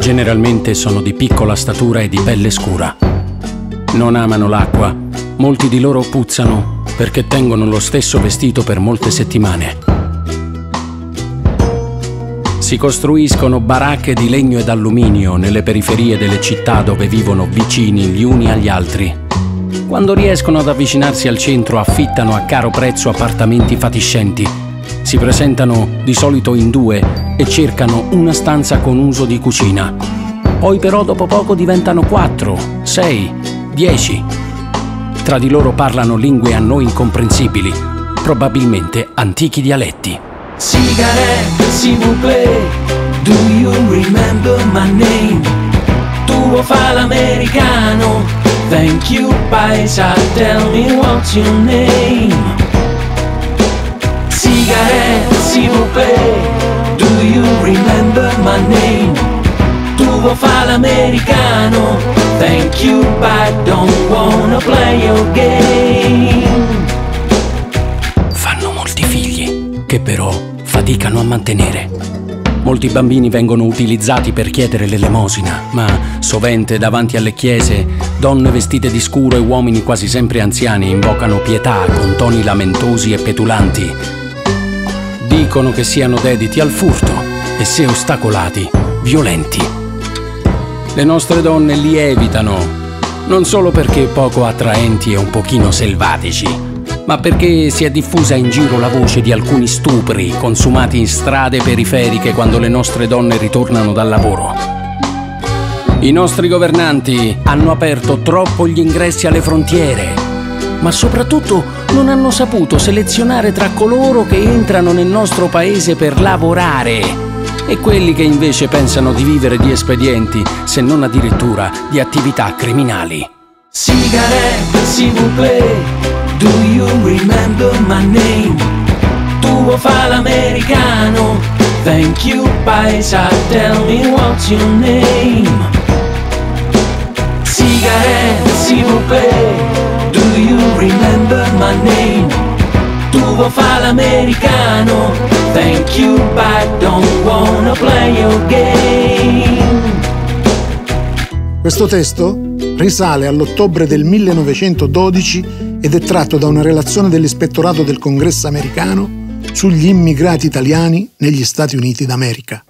Generalmente sono di piccola statura e di pelle scura. Non amano l'acqua. Molti di loro puzzano perché tengono lo stesso vestito per molte settimane. Si costruiscono baracche di legno ed alluminio nelle periferie delle città dove vivono vicini gli uni agli altri. Quando riescono ad avvicinarsi al centro affittano a caro prezzo appartamenti fatiscenti si presentano di solito in due e cercano una stanza con uso di cucina. Poi però dopo poco diventano quattro, sei, dieci. Tra di loro parlano lingue a noi incomprensibili, probabilmente antichi dialetti. Cigarette, s'il vous plaît, do you remember my name? Tuo fa l'americano, thank you paisa, tell me what's your name? Cigarette, s'il vous plaît Do you remember my name? Tuo fa l'americano Thank you but don't wanna play your game Fanno molti figli che però faticano a mantenere. Molti bambini vengono utilizzati per chiedere l'elemosina, ma sovente davanti alle chiese donne vestite di scuro e uomini quasi sempre anziani invocano pietà con toni lamentosi e petulanti dicono che siano dediti al furto e se ostacolati, violenti. Le nostre donne li evitano, non solo perché poco attraenti e un pochino selvatici, ma perché si è diffusa in giro la voce di alcuni stupri consumati in strade periferiche quando le nostre donne ritornano dal lavoro. I nostri governanti hanno aperto troppo gli ingressi alle frontiere ma soprattutto non hanno saputo selezionare tra coloro che entrano nel nostro paese per lavorare e quelli che invece pensano di vivere di espedienti, se non addirittura di attività criminali. Cigarette, s'il vous do you remember my name? Tuo fa l'americano, thank you paisa, tell me what's your name? Name? Tuo fa l'americano Thank you but don't wanna play your game Questo testo risale all'ottobre del 1912 ed è tratto da una relazione dell'Ispettorato del Congresso americano sugli immigrati italiani negli Stati Uniti d'America.